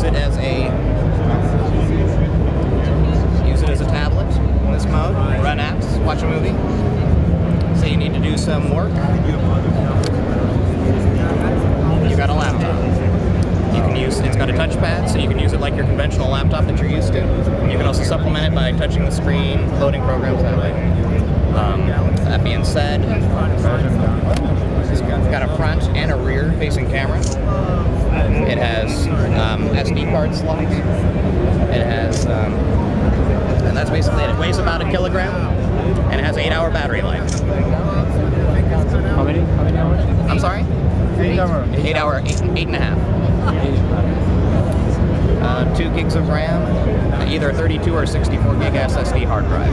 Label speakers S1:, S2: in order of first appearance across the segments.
S1: use it as a use it as a tablet in this mode, run apps, watch a movie. Say so you need to do some work. You got a laptop. You can use it's got a touchpad, so you can use it like your conventional laptop that you're used to. You can also supplement it by touching the screen, loading programs that way. Um, that being said, it's got a front and a rear facing camera. It has um, SD card slots. It has, um, and that's basically it. It weighs about a kilogram, and it has eight hour battery life. How many? How many hours? I'm sorry? Eight hour. Eight hour, eight, eight and a half. Uh, two gigs of RAM, either 32 or 64 gig SSD hard drive.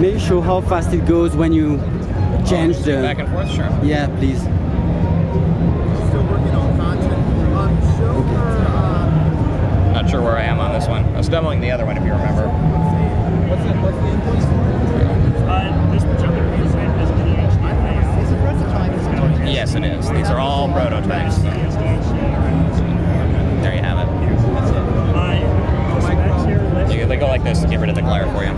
S2: May you show how fast it goes when you change the... Back
S1: and forth, sure.
S2: Yeah, please.
S1: Not sure where I am on this one. I was demoing the other one, if you remember. Uh, this particular design has PhD
S3: layout.
S1: Yes, it is. These are all prototypes. There you have it. Uh, specs here, let's You- They go like this to get rid of the glare for you.